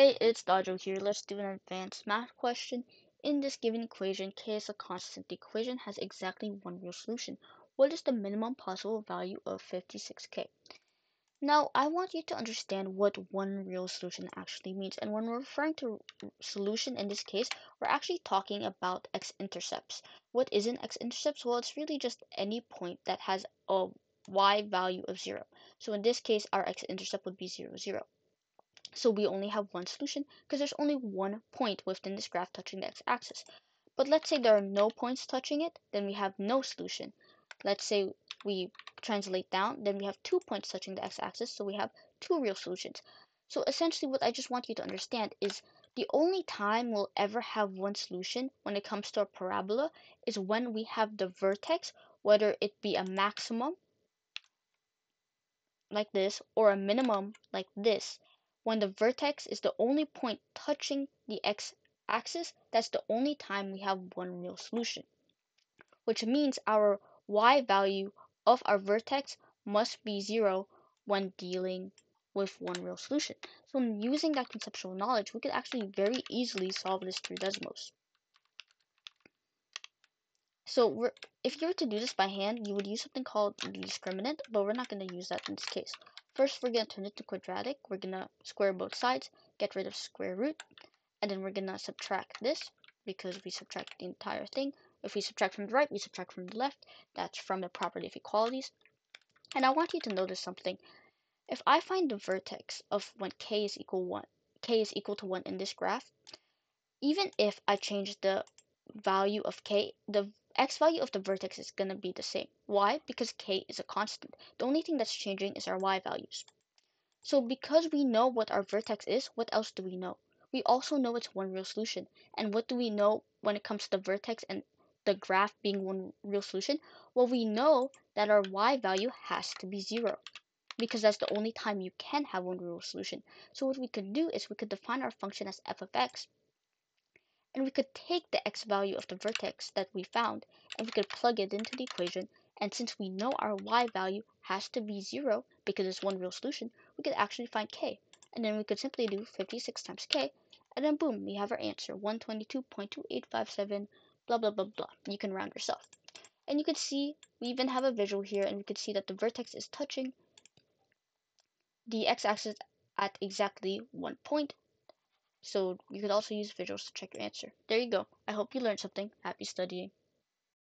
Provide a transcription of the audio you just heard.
Hey, it's Dajo here. Let's do an advanced math question. In this given equation, k is a constant. The equation has exactly one real solution. What is the minimum possible value of 56k? Now, I want you to understand what one real solution actually means. And when we're referring to solution in this case, we're actually talking about x-intercepts. What is an x-intercepts? Well, it's really just any point that has a y value of 0. So in this case, our x-intercept would be 0, 0. So we only have one solution because there's only one point within this graph touching the x-axis. But let's say there are no points touching it, then we have no solution. Let's say we translate down, then we have two points touching the x-axis, so we have two real solutions. So essentially what I just want you to understand is the only time we'll ever have one solution when it comes to a parabola is when we have the vertex, whether it be a maximum like this or a minimum like this when the vertex is the only point touching the x-axis, that's the only time we have one real solution. Which means our y value of our vertex must be 0 when dealing with one real solution. So using that conceptual knowledge, we could actually very easily solve this through Desmos. So if you were to do this by hand, you would use something called the discriminant, but we're not going to use that in this case. First, we're going to turn it to quadratic. We're going to square both sides, get rid of square root, and then we're going to subtract this because we subtract the entire thing. If we subtract from the right, we subtract from the left. That's from the property of equalities. And I want you to notice something. If I find the vertex of when k is equal 1, k is equal to 1 in this graph, even if I change the value of k, the x value of the vertex is going to be the same. Why? Because k is a constant. The only thing that's changing is our y values. So because we know what our vertex is, what else do we know? We also know it's one real solution. And what do we know when it comes to the vertex and the graph being one real solution? Well, we know that our y value has to be 0 because that's the only time you can have one real solution. So what we could do is we could define our function as f of x and we could take the x value of the vertex that we found and we could plug it into the equation and since we know our y value has to be 0 because it's one real solution, we could actually find k. And then we could simply do 56 times k, and then boom, we have our answer, 122.2857, blah, blah, blah, blah. You can round yourself. And you could see, we even have a visual here, and we could see that the vertex is touching the x-axis at exactly one point, so you could also use visuals to check your answer. There you go. I hope you learned something. Happy studying.